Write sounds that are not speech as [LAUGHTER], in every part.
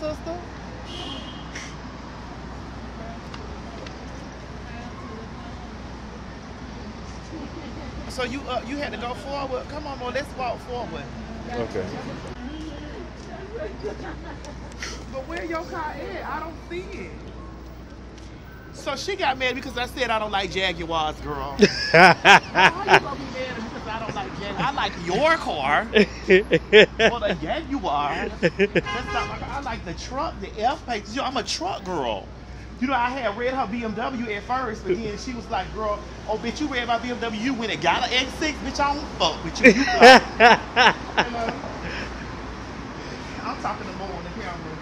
sister. So you uh, you had to go forward. Come on, Mo, let's walk forward. Okay. But where your car at? I don't see it. So she got mad because I said I don't like Jaguars, girl. [LAUGHS] I like your car. [LAUGHS] well, the Jaguar. That's not my car. I like the truck, the F pages. You know, I'm a truck girl. You know, I had read her BMW at first, but then she was like, girl, oh, bitch, you read my BMW. You went and got an X6. Bitch, I don't fuck with you. You [LAUGHS] like, Hello? I'm talking to Mo on the camera.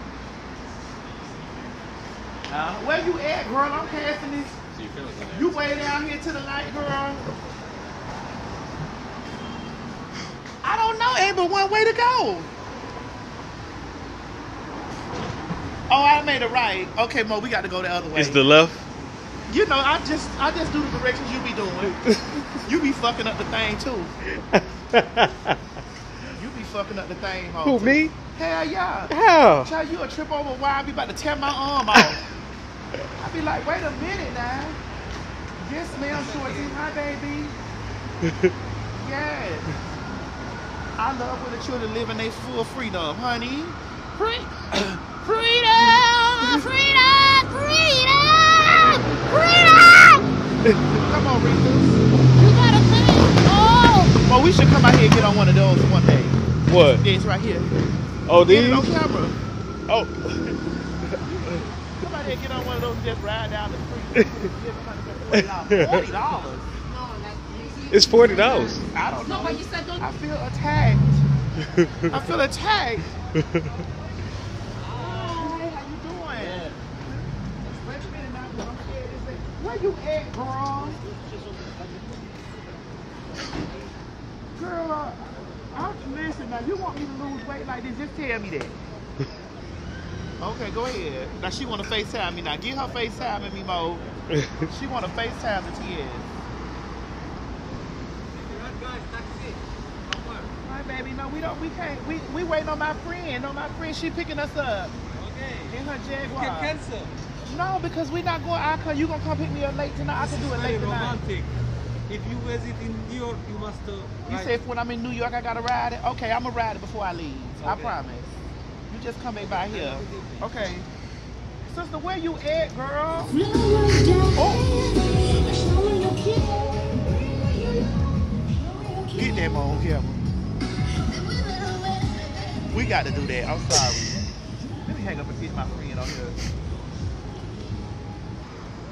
Uh, where you at, girl? I'm passing this. So you feel like You way down here to the light, girl. I don't know, ain't but one way to go. Oh, I made a right. Okay, Mo, we got to go the other way. It's the left. you know, I just I just do the directions you be doing. [LAUGHS] you be fucking up the thing too. [LAUGHS] You be fucking up the thing, ho. Who, me? Hell yeah. How? Child, you a trip over why I be about to tear my arm off. [LAUGHS] I be like, wait a minute now. Yes, ma'am, Shorty. Hi, baby. Yes. I love when the children live in their full freedom, honey. Free- [COUGHS] freedom! Freedom! Freedom! Freedom! Come on, Rita. You gotta finish. Oh! Well, we should come out here and get on one of those one day. What? Yeah, it's right here. Oh, Get these? it on camera. Oh. Come out here and get on one of those and just ride down the street. [LAUGHS] Forty dollars. [LAUGHS] It's forty dollars. I don't No, know. but you said don't. I feel attacked. I feel [LAUGHS] attacked. Hi, how you doing? Wait a minute now, 'cause I'm scared this thing- Where you at, girl? Girl, I'm listen now. You want me to lose weight like this? Just tell me that. Okay, go ahead. Now she want to FaceTime me. Now get her FaceTime at me, Mo. [LAUGHS] She want to FaceTime the TS. Hi, baby. No, we don't. We can't. We we waiting on my friend. On my friend, she picking us up Okay. in her Jaguar. You can cancel. No, because we not going. I can. You gonna come pick me up late tonight? I can do it Very late tonight. romantic. If you visit in New York, you must. Uh, You ride- say if when I'm in New York, I gotta ride it. Okay, I'm gonna ride it before I leave. I promise. You just come back by here. Okay. Sister, where you at, girl? Oh. Get that on camera. We got to do that. I'm sorry. Let me hang up and get my friend on here.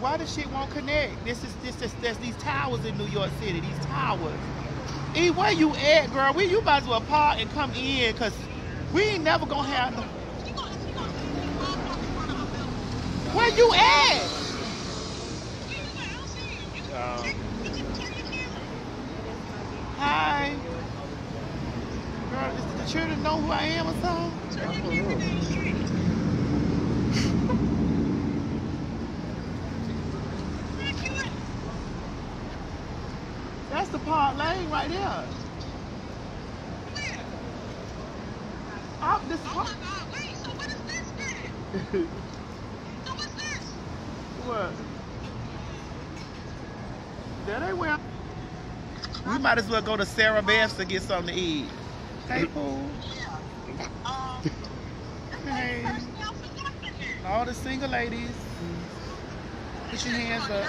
Why the shit won't connect? This is this is there's these towers in New York City. These towers. E, where you at, girl? We you might as well park and come in, cause we ain't never gonna have no. Where you at? Um. Hi. Girl, is children know who I am or something? That's the park lane right there. Up this park. What? That ain't where. We might as well go to Sarabeth's to get something to eat. Hey, Pooh. Hey. All the single ladies. Put your hands up.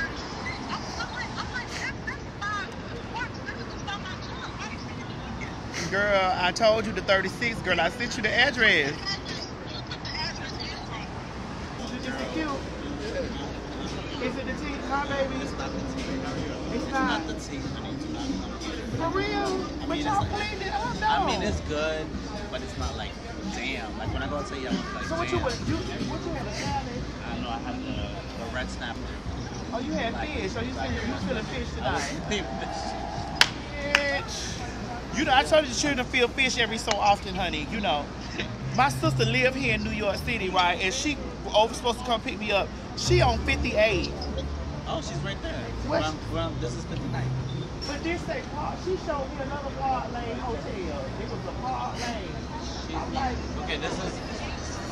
Girl, I told you the 36. Girl, I sent you the address. Is it cute? Is it the tea? Huh, baby? It's not. For real? But y'all cleaned it up, though. I mean, it's good, but it's not like damn. Like when I go to you, like So what you would you what you had a salad? I know I had the, the red snapper. Oh, you had fish. So you said you was feeling fish I tonight. [LAUGHS] Bitch. You know, I told you the children feel fish every so often, honey. You know, my sister live here in New York City, right? And she over supposed to come pick me up. She on 58. Oh, she's right there. What? Well, well, this is 59. But this say park. She showed me another Park Lane hotel. It was a Park Lane. I'm like, Okay, this is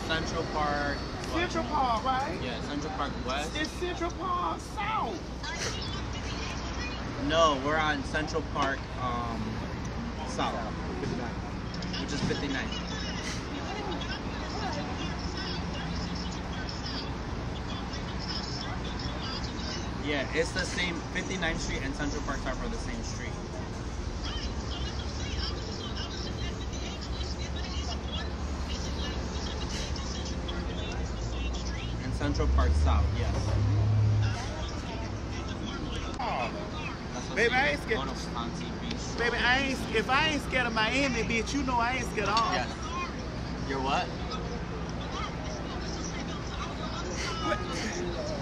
Central Park. what? Central Park, right? Yeah, Central Park West. It's Central Park South. No, we're on Central Park um, South, which is 59. Yeah, it's the same. 59th Street and Central Park South are the same street. And Central Park South, yes. That's what Baby, I you ain't scared. Go to Ponte Beach. baby, I ain't. If I ain't scared of Miami, bitch, you know I ain't scared of all. Yes. You're what? [LAUGHS]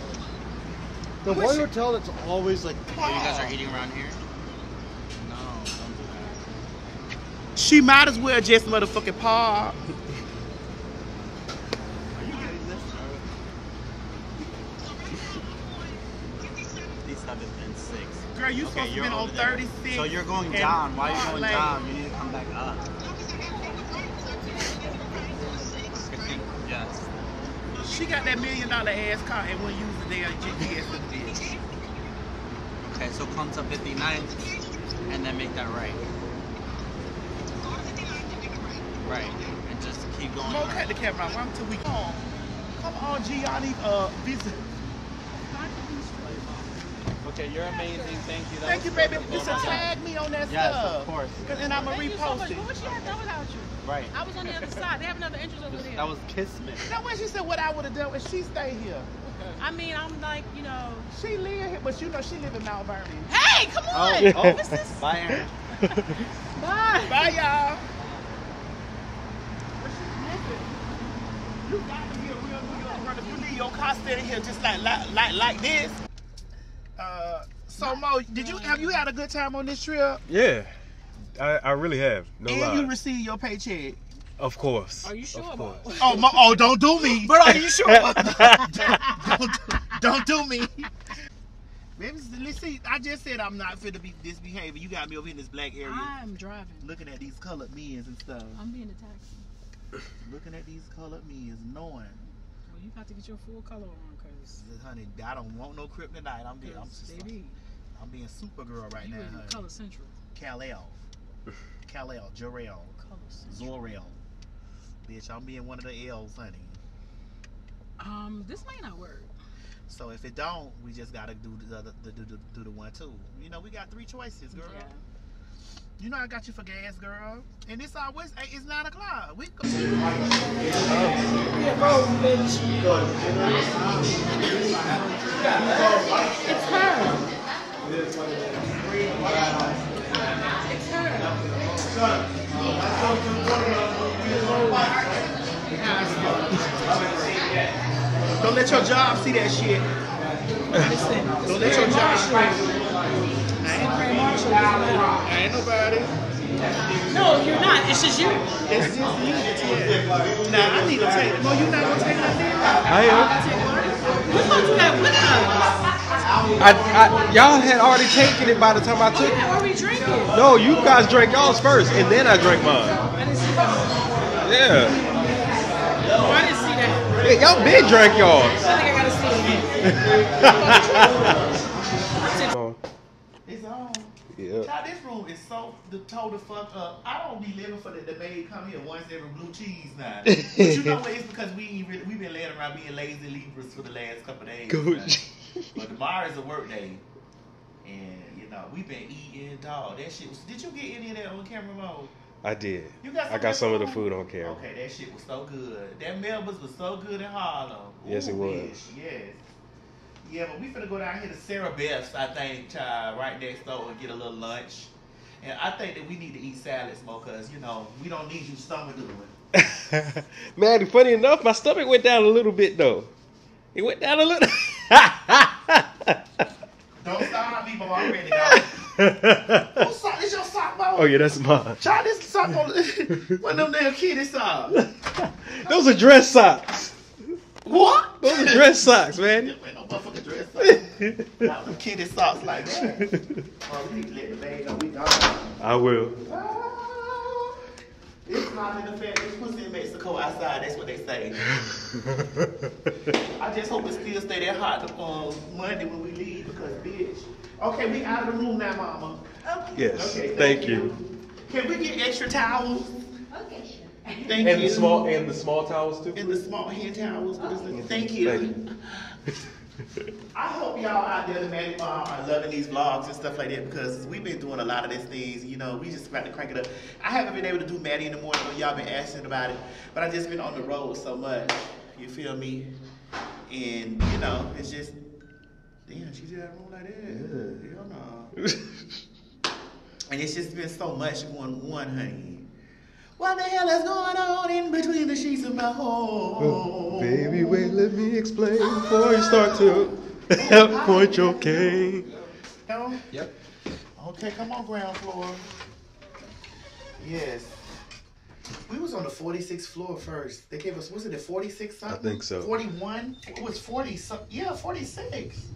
The Which- one hotel that's always like Oh, you guys are eating around here? No, don't do that. She might as well just motherfucking park. These haven't been six. Girl, you Okay, supposed to you're be on over there. 36. So you're going down. Why are you Park going Lane. down? You need to come back up. yes. She got that million dollar ass car and wouldn't use the damn GPS of the bitch. Okay, so come to 59 and then make that right. Right. And just keep going. Mo, right. cut the camera off. I'm we come. Come on, G. I need uh visa. Okay, you're amazing. Thank you. That Thank you, baby. wonderful. Just tag me on that Yes, stuff. of course. And I'm gonna Thank you so repost it. What would she have done without you? Right. I was on the other side. They have another entrance over there. That was Kismet. You know what she said? What I would have done if she stayed here. I mean, I'm like, you know. She live here, but you know she live in Mount Vernon. Hey, come on. Oh, oh. What's this? Bye, Aaron. Bye. [LAUGHS] Bye, y'all. You got to be a real New York brother. You leave your car standing here just like like like, like this. Uh, so Mo, did you have you had a good time on this trip? Yeah, I, I really have. No and lie. you received your paycheck. Of course. Are you sure Of about course. Oh, Mo, oh, don't do me. But are you sure? don't, [LAUGHS] don't do me. Baby, let's see. I just said I'm not fit to be this behavior. You got me over in this black area, I'm driving. looking at these colored men's and stuff. I'm being a taxi. [COUGHS] Looking at these colored men's, knowing, Well, you got to get your full color on, cause, honey, I don't want no kryptonite. I'm being, I'm, 'cause just, baby, I'm being Supergirl right you now, in honey. color central. Kal-El, Kal-El, Jor-El, Color central. Zor-El. Bitch, I'm being one of the L's, honey. Um, this may not work. So if it don't, we just gotta do the other, the, do, the, do the one too. You know, we got three choices, girl. Yeah. You know I got you for gas, girl. And it's always it's nine o'clock. We go. It's her. It's her. Don't let your job see that shit. Don't let your job. I ain't nobody. No, you're not. It's just you. It's just me. Yeah. Nah, I need to take. No, you not gonna take nothing. I am. We're supposed to have with us. I, I, y'all had already taken it by the time I took it. What are we drinking? No, you guys drank y'all's first, and then I drank mine. Yeah. Oh, I didn't see that. Hey, y'all been drank y'all's. I think I gotta see it again. It's on. Yeah. Child, this room is so the total fuck up. I don't be living for the debate. Come here once every blue cheese now. [LAUGHS] but you know what? It's because we ain't really, we been laying around being lazy Libras for the last couple of days. Coach. But tomorrow is a work day, and you know we been eating dog. That shit was. Did you get any of that on camera mode? I did. You got I got some of the food on camera. Okay, that shit was so good. That Melba's was so good in Harlem. Yes, it was. bitch, Yes. Yeah, but we finna go down here to Sarabeth's, I think, child, right next door and get a little lunch. And I think that we need to eat salads more, cause you know we don't need you stomach doing. [LAUGHS] Man, funny enough, my stomach went down a little bit though. It went down a little. [LAUGHS] Don't start me, but I'm ready to go. Sock? Your sock, bro? oh yeah, that's mine. Child, this sock on one of them damn kiddie socks. Those are dress socks. What? Those are dress socks, man. [LAUGHS] Ain't no motherfucking dress socks. Not them kiddie socks like that. [LAUGHS] Oh, we need to let the maid know we gone. I will. Ah, It's hot in the fat. It's pussy in Mexico outside. That's what they say. [LAUGHS] I just hope it still stay that hot on Monday when we leave because, bitch. Okay, we out of the room now, mama. Okay. Yes, Okay, thank you. Can we get extra towels? Okay, sure. Thank And you. the small and the small towels too. And the small hand towels. with this- Thank you. [LAUGHS] I hope y'all out there, the Maddie Mom, uh, are loving these vlogs and stuff like that because we've been doing a lot of these things. You know, we just about to crank it up. I haven't been able to do Maddie in the morning when y'all been asking about it, but I just been on the road so much. You feel me? And you know, it's just damn. She did that room like that. Yeah. Hell no. And it's just been so much going on, honey. What the hell is going on in between the sheets of my oh, home? Baby, wait, let me explain before you start to ah. point your cane. No? Yep. Okay, come on, ground floor. Yes. We was on the 46th floor first. They gave us, was it the 46 something? think so. 41? It was 40 something. Yeah, 46.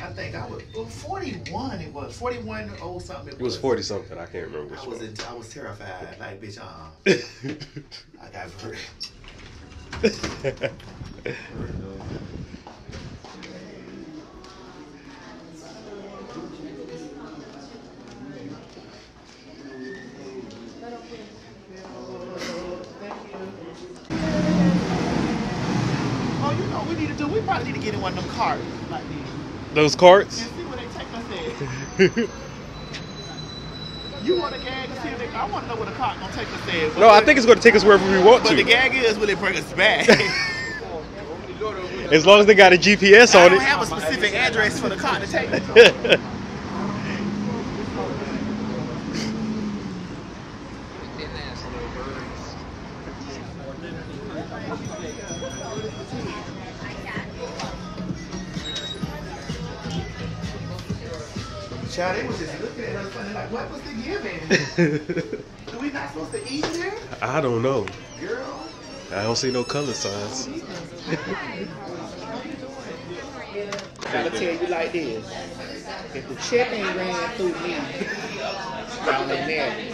I think I was, well, 41 it was. 41 or something It was forty something. I can't remember which I was, one. I was terrified. Like, bitch, uh [LAUGHS] I got very. Oh, you know we need to do? We probably need to get in one of them carts like these. Those carts. And see where they take us at. [LAUGHS] You want to gag and see if they, I want to know where the cart gonna take us at. No, I think it's going to take us wherever we want But the gag is, will it bring us back? [LAUGHS] As long as they got a GPS I on don't it. have a specific address for the cart to take us. [LAUGHS] we not supposed to eat here? I don't know. Girl. I don't see no color signs. Gotta tell you like this. If the check ain't ran through me, y'all ain't married.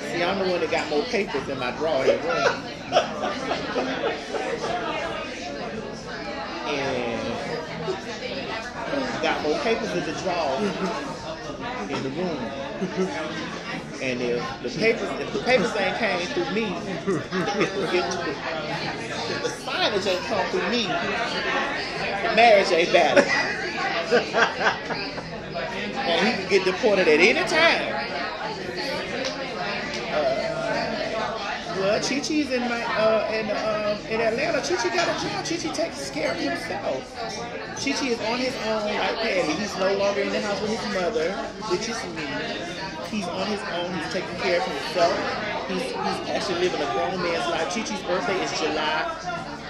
See, I'm the one that got more papers in my drawer than room. And got more papers in the drawer in the room. And if the papers, if the papers ain't came through me, if the, if the signage ain't come through me, the marriage ain't valid. [LAUGHS] and he can get deported at any time. Uh, Chi Chi's in my uh, in uh, in Atlanta. Chi Chi got a job. Chi Chi takes care of himself. Chi Chi is on his own like Patty. He's no longer in the house with his mother, which is me. He's on his own. He's taking care of himself. He's, he's actually living a grown man's life. Chi Chi's birthday is July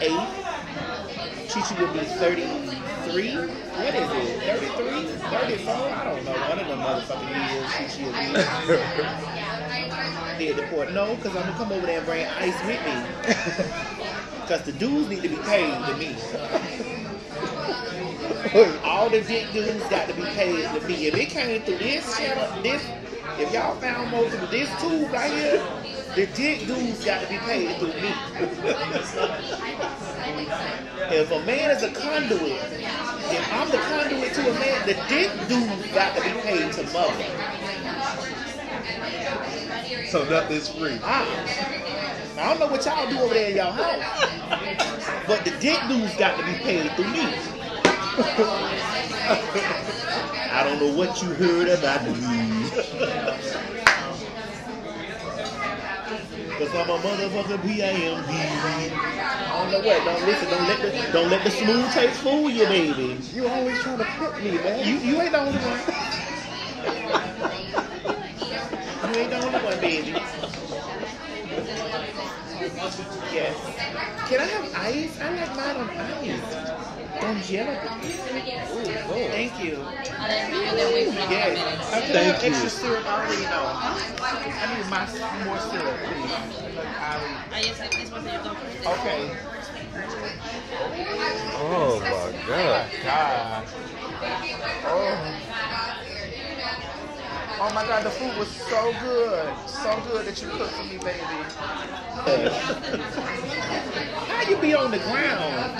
8th. Chi Chi will be 33. What is it? 33? 34? I don't know. One of them motherfucking years Chi Chi will be. Did the port? No, because I'm going to come over there and bring ice with me. [LAUGHS] Because the dues need to be paid to me. [LAUGHS] All the dick dues got to be paid to me. If it came through this channel, this, if y'all found most of this tube right here, the dick dues got to be paid through me. [LAUGHS] if a man is a conduit, if I'm the conduit to a man, the dick dues got to be paid to mother. So nothing's free. Ah. I don't know what y'all do over there in y'all house, but the dick dues got to be paid through me. [LAUGHS] I don't know what you heard about me. [LAUGHS] Cause I'm a motherfucking P.I.M.D. I don't know what. Don't listen. Don't let the don't let the smooth taste fool you, baby. You always trying to put me, man. You you ain't the only one. [LAUGHS] You ain't the only one, baby. Yes. Can I have ice? I like mine on ice. On jello. Ooh, thank you. Yes. I Thank you. extra syrup. Already know. I need my more syrup, please. Okay. Oh my god. Oh, god. Oh. Oh my God, the food was so good. So good that you cooked for me, baby. [LAUGHS] How you be on the ground?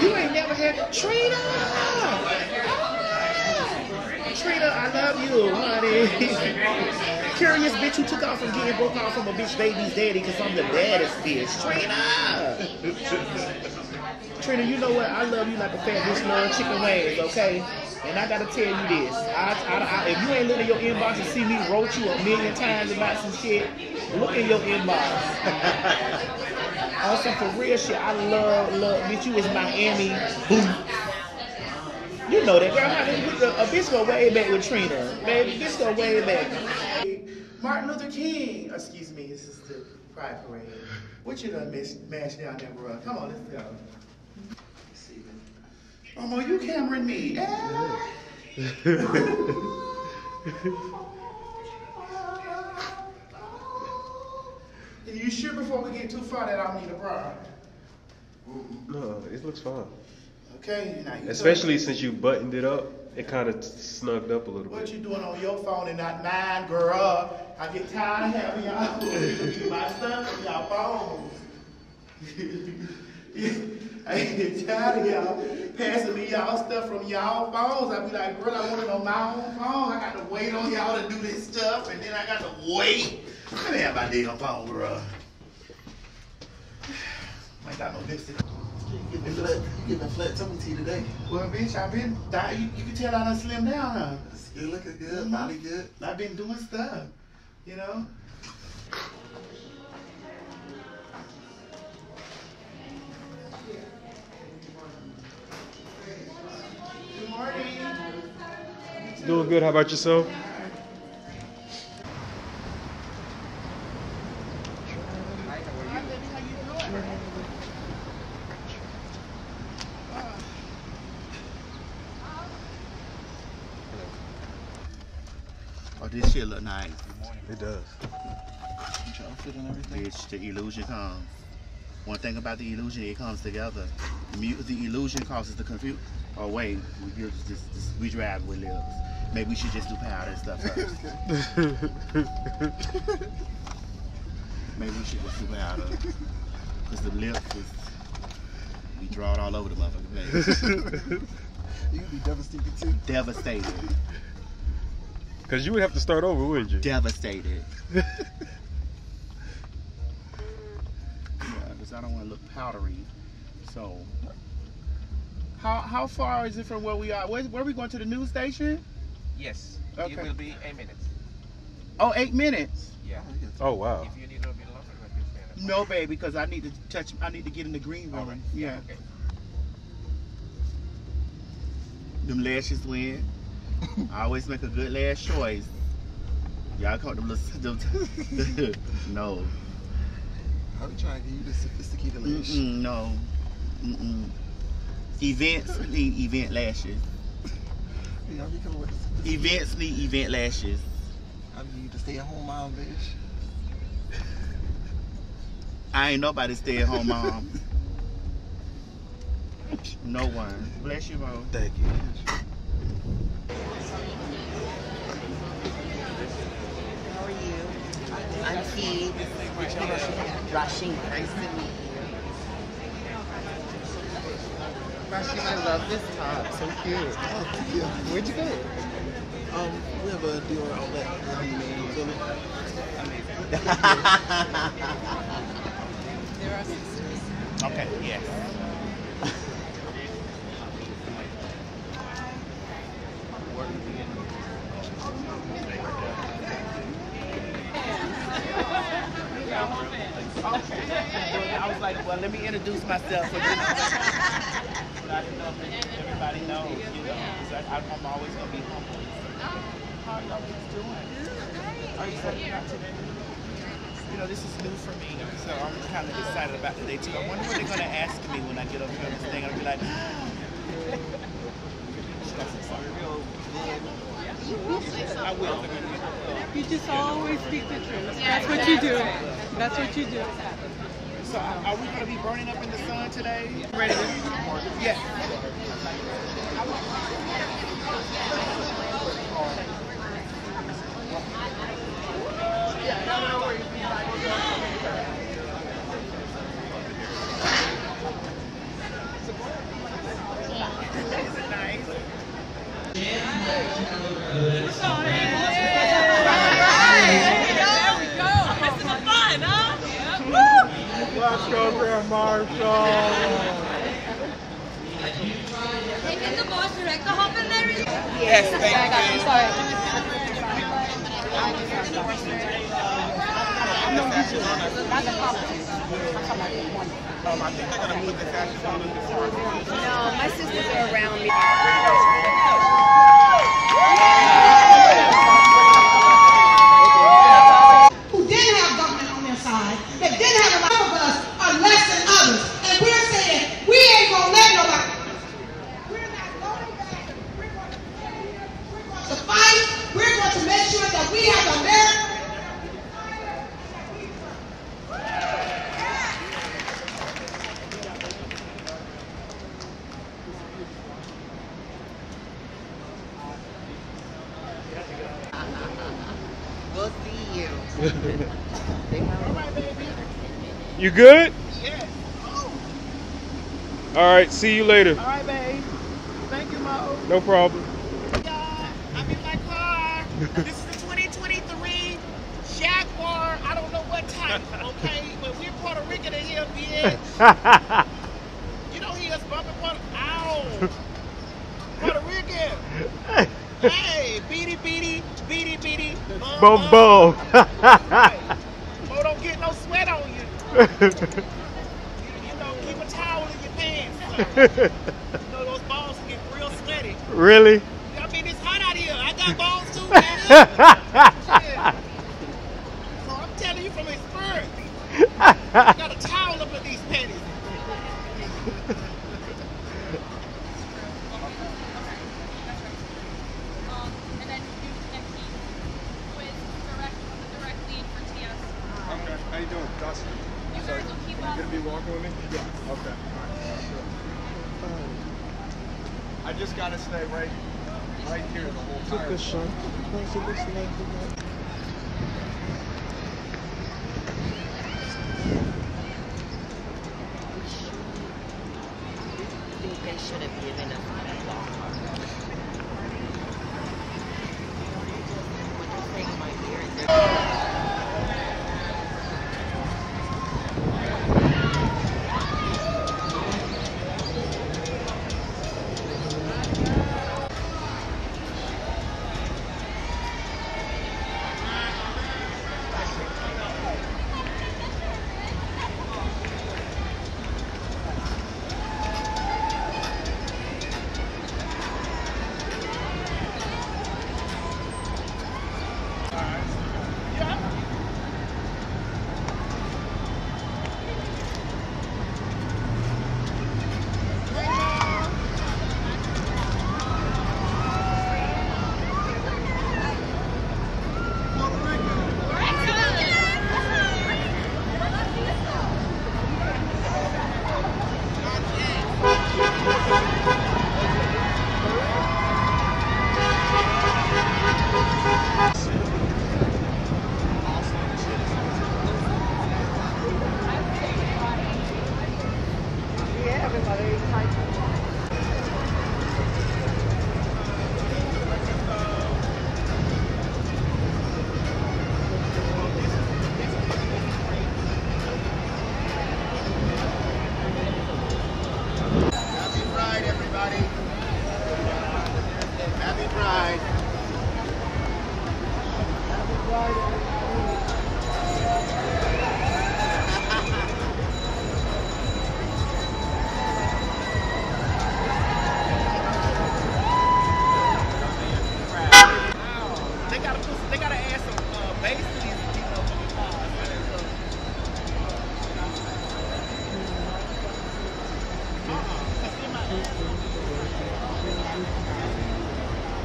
You ain't never had Trina. Trina, I love you, honey. [LAUGHS] Curious bitch who took off from getting broke off from a bitch baby's daddy because I'm the baddest bitch. Trina! Trina, you know what? I love you like a fat bitch love chicken wings, okay? And I gotta tell you this. I, I, I, if you ain't looked at your inbox and see me wrote you a million times about some shit, look in your inbox. Some for real shit, I love, love, bitch, you is Miami. You know that, girl. How a, a bitch go way back with Trina. Baby, bitch go way back. Martin Luther King. Excuse me, this is the Pride Parade. What you done miss, mashed down there, bro? Come on, let's go. Oh, you Cameron me. Are you sure before we get too far that I need a bra? No, it looks fine. Okay, now you Especially since you buttoned it up, it kind of snugged up a little bit. What you doing on your phone and not mine, girl? I get tired of having y'all looking [LAUGHS] my stuff on y'all phones. [LAUGHS] I get tired of y'all passing me y'all stuff from y'all phones. I be like, girl, I want it on my own phone. I got to wait on y'all to do this stuff, and then I got to wait. Let me have my damn phone, girl. I ain't got no lipstick. Get me flat, get me flat tummy tea today. Well, bitch, I've been, you, you can tell I done slimmed down, huh? You looking good, Mhm. body good. I've been doing stuff, you know. Good morning. Doing good. How about yourself? Oh, this shit look nice. It does. You trying to fit in the illusion comes. One thing about the illusion, it comes together. The illusion causes the confusion. Oh wait, we just, just, just we drive with lips. Maybe we should just do powder and stuff first. [LAUGHS] Maybe we should just do powder. Cause the lips is, we draw it all over the motherfucking place. [LAUGHS] You would be devastated too. Devastated. [LAUGHS] Because you would have to start over, wouldn't you? Devastated. Yeah, because I don't want to look powdery. So, how how far is it from where we are? Where, where are we going to the news station? Yes. Okay. It will be eight minutes. Oh, eight minutes. Yeah. Oh, wow. If you need a little bit longer, like. No, baby, because I need to touch. I need to get in the green room. All right. Yeah. Okay. Them lashes win. [LAUGHS] I always make a good lash choice. Y'all caught them little. [LAUGHS] them- [LAUGHS] no. I be trying to give you the sophisticated lash. Mm-mm, no. Mm-mm. Events need event lashes. [LAUGHS] Yeah, I be coming with the Events need event lashes. I need to stay at home mom, bitch. I ain't nobody stay at home mom. [LAUGHS] No one. Bless you, Mo. Thank you. How are you? I'm Steve. Rasheen. Nice to meet you. Rasheen, I love this top. So cute. Oh, yeah. Where'd you get it? Um, we have a Dior outlet in the main Philly. There are sisters. Okay, yes. Okay. I was like, well, let me introduce myself. So you know, but I didn't know if everybody knows, you know, 'cause I, I'm always going to be humble. How are y'all kids doing? Are you setting up today? You know, this is new for me, so I'm kind of excited about today too. I wonder what they're going to ask me when I get up here on this thing. I'll be like, I will. You just always speak the truth. That's what you do. That's what you do. So are we going to be burning up in the sun today? Ready to? Yeah. Let's Can the boss director hop in there? Yes, thank you. Um, I think they're gonna put the fashion on in the. No, my sisters are around me. who didn't have government on their side, that didn't have a lot of us are less than others. And we're saying, we ain't gonna let nobody. We're not going back. We're going to continue. We're going to fight. We're going to make sure that we have America. We'll see you. You good? Yes. All right. See you later. All right, babe. Thank you, Mo. No problem. I'm in my car. This is the 2023 Jaguar. I don't know what type, [LAUGHS] okay? But we're Puerto Rican in here, bitch. [LAUGHS] You don't hear us bumping Puerto Ow! Puerto Rican. Hey, beady beady, beady beady. Boom, bum. boom. Right. Uh-huh. Mo don't get no sweat on you. You, you know, keep a towel in your pants. [LAUGHS] You know, those balls get real sweaty. really? I mean, it's hot out here. I got balls too, man. Shit. [LAUGHS] So I'm telling you from experience. I got a towel up in these panties. Um, and then you can keep with direct, direct lead for TS. Okay. How you doing, Dustin? You guys will keep up. You walking with me? Yeah. Okay. All right. I just gotta stay right, right here the whole time. I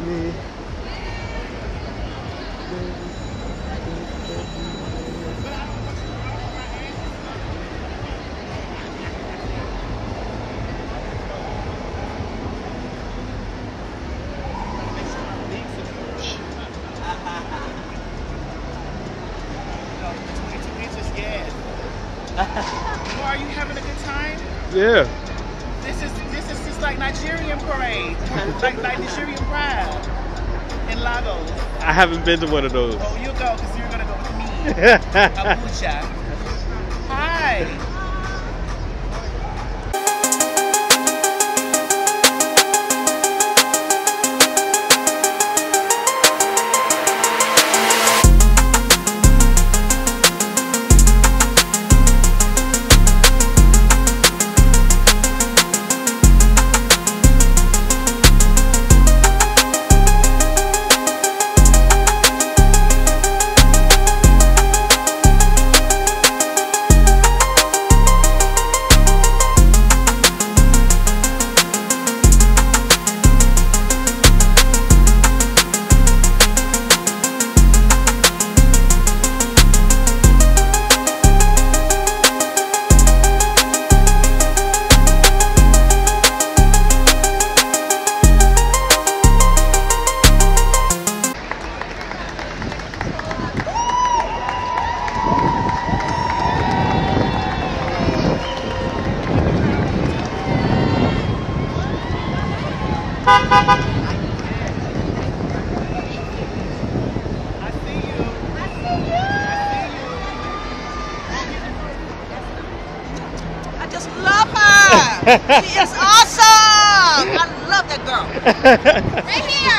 Are you having a good time? Yeah. This is this is just like Nigerian parade, like like Nigerian pride. in Lagos. I haven't been to one of those. Oh, you go because you're gonna go with me. [LAUGHS] Abuja. [LAUGHS] she is awesome. I love that girl. [LAUGHS] Right here.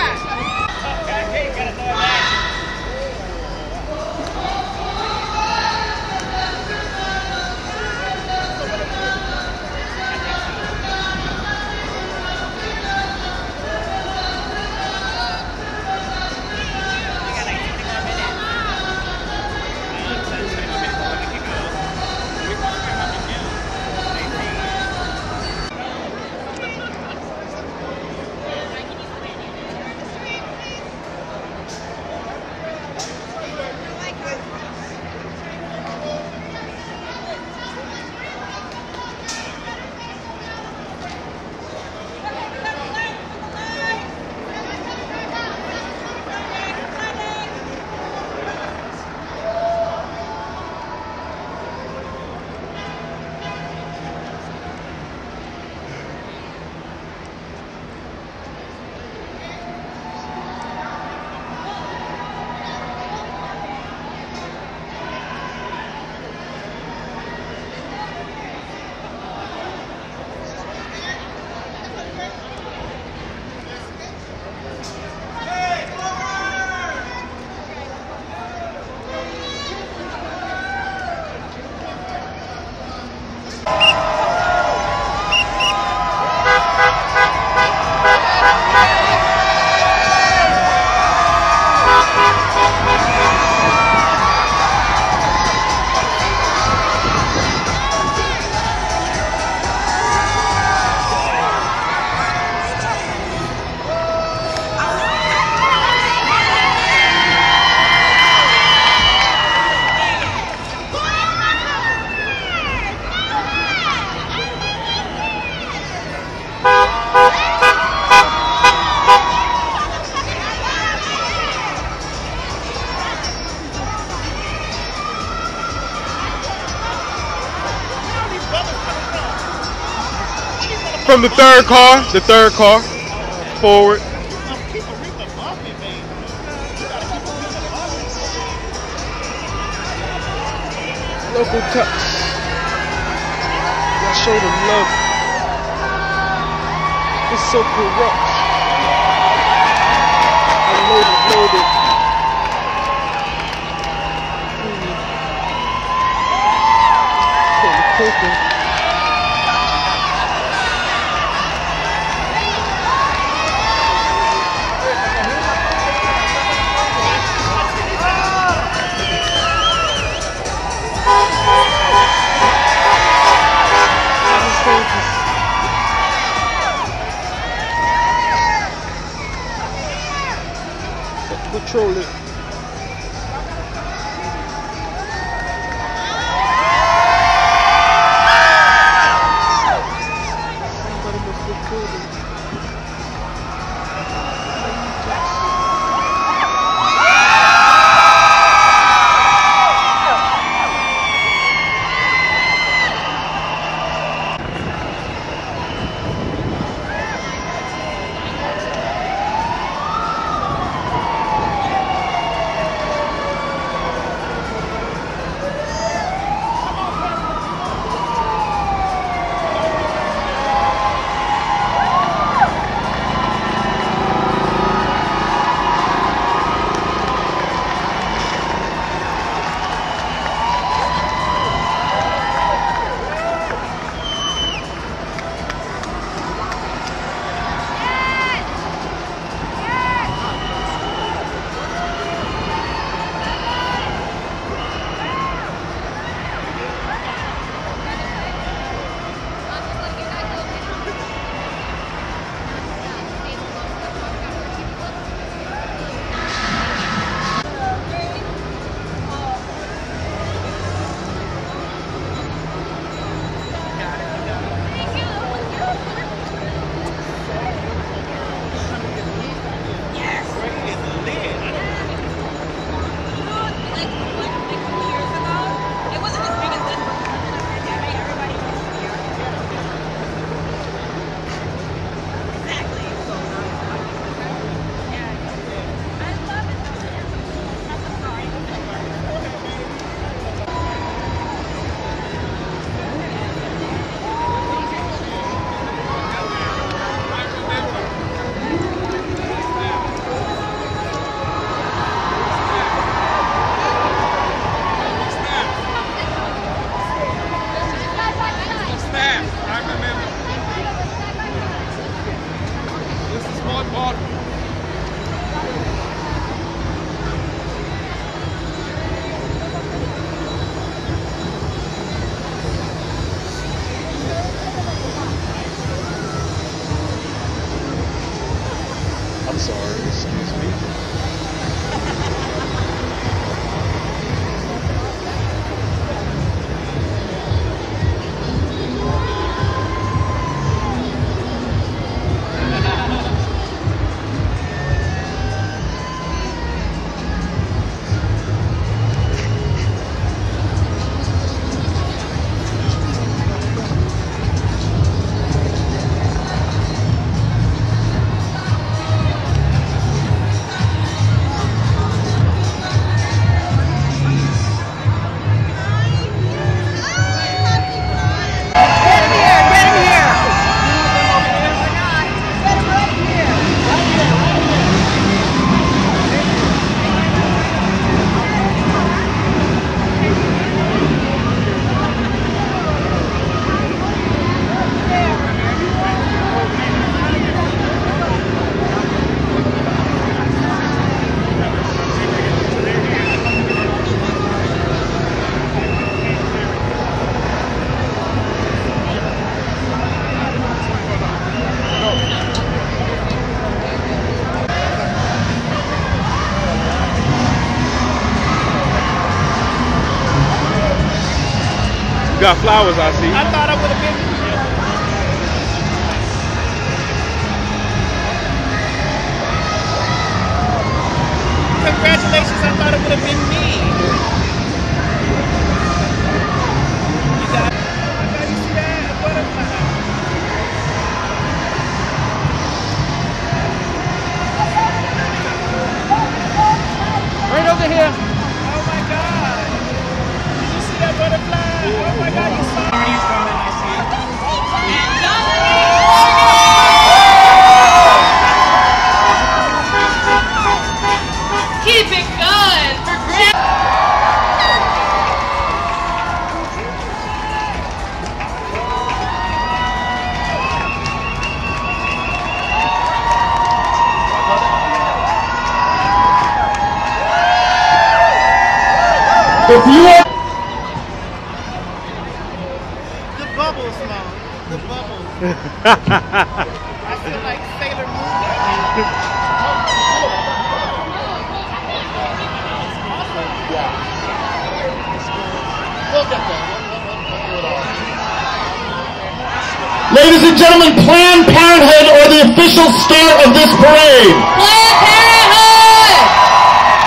From the third car, the third car, forward. Local touch. Y'all show them love. It's so corrupt. Unloaded, loaded. Fully cooking. Control it. Got flowers, I see. I thought I would have been. Congratulations, I thought it would have been me. You got you see that? Butterfly. Right over here. Official star of this parade. Planned Parenthood!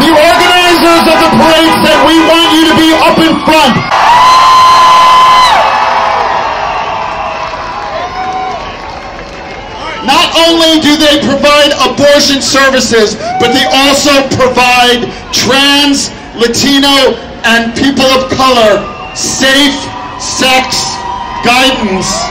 The organizers of the parade said we want you to be up in front. Not only do they provide abortion services, but they also provide trans, Latino, and people of color safe sex guidance.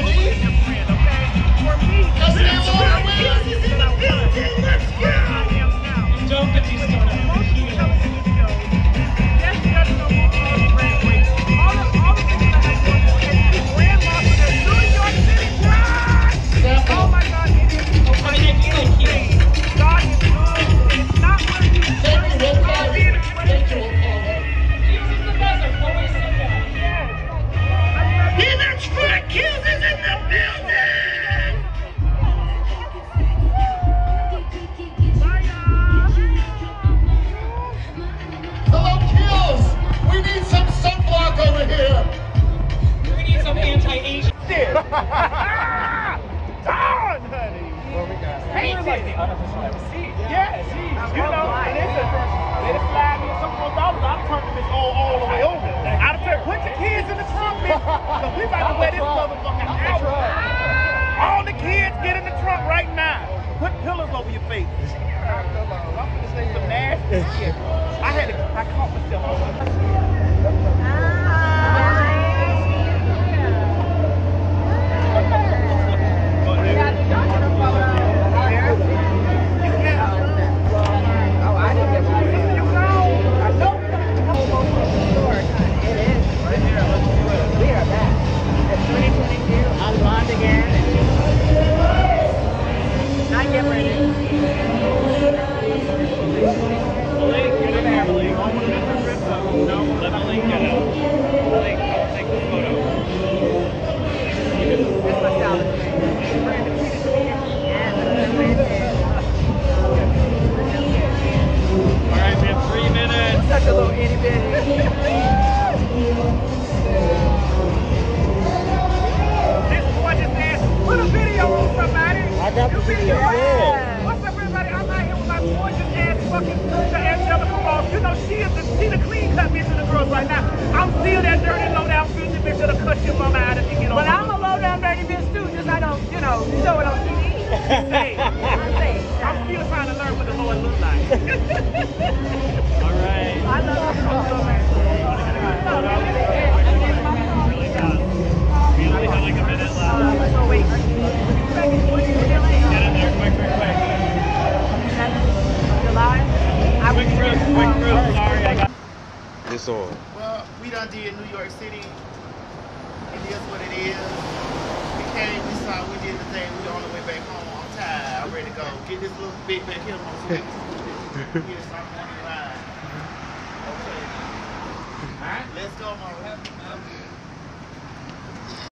Better